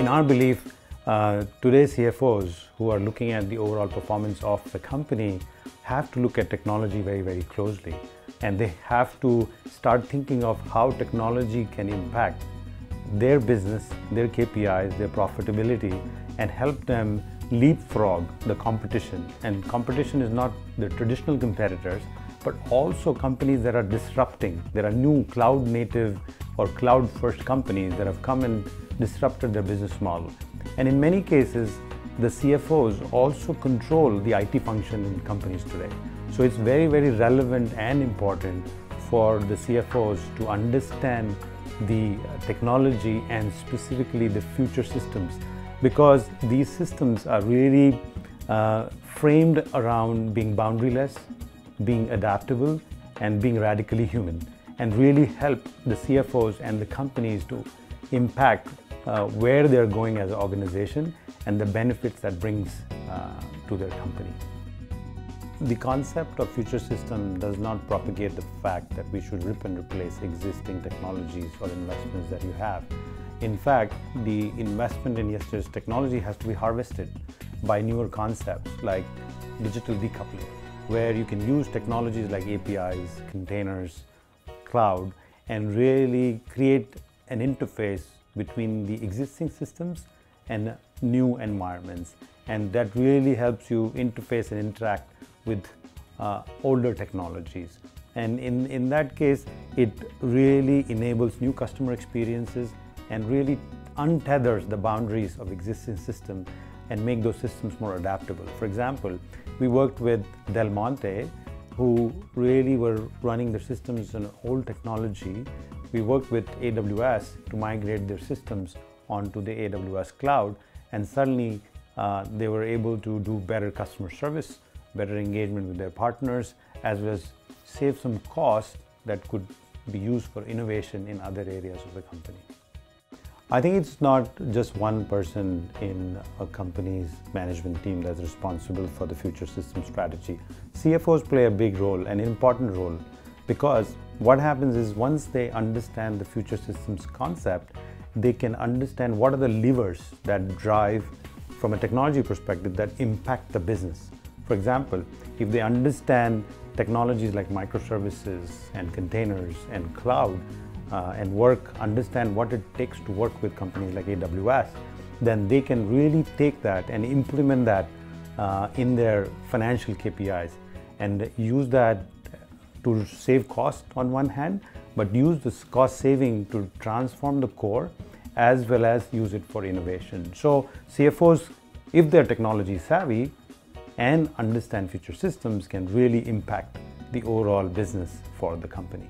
In our belief, uh, today's CFOs who are looking at the overall performance of the company have to look at technology very, very closely. And they have to start thinking of how technology can impact their business, their KPIs, their profitability, and help them leapfrog the competition. And competition is not the traditional competitors, but also companies that are disrupting. There are new cloud native or cloud first companies that have come and disrupted their business model. And in many cases, the CFOs also control the IT function in companies today. So it's very, very relevant and important for the CFOs to understand the technology and specifically the future systems because these systems are really uh, framed around being boundaryless, being adaptable, and being radically human, and really help the CFOs and the companies to impact uh, where they're going as an organization and the benefits that brings uh, to their company. The concept of future system does not propagate the fact that we should rip and replace existing technologies or investments that you have. In fact, the investment in yesterday's technology has to be harvested by newer concepts like digital decoupling, where you can use technologies like APIs, containers, cloud, and really create an interface between the existing systems and new environments. And that really helps you interface and interact with uh, older technologies. And in, in that case, it really enables new customer experiences and really untethers the boundaries of existing systems and make those systems more adaptable. For example, we worked with Del Monte, who really were running their systems on old technology. We worked with AWS to migrate their systems onto the AWS cloud, and suddenly uh, they were able to do better customer service, better engagement with their partners, as well as save some costs that could be used for innovation in other areas of the company. I think it's not just one person in a company's management team that's responsible for the future system strategy. CFOs play a big role, an important role, because what happens is once they understand the future systems concept, they can understand what are the levers that drive from a technology perspective that impact the business. For example, if they understand technologies like microservices and containers and cloud, uh, and work, understand what it takes to work with companies like AWS, then they can really take that and implement that uh, in their financial KPIs and use that to save cost on one hand, but use this cost saving to transform the core as well as use it for innovation. So CFOs, if they're technology savvy and understand future systems, can really impact the overall business for the company.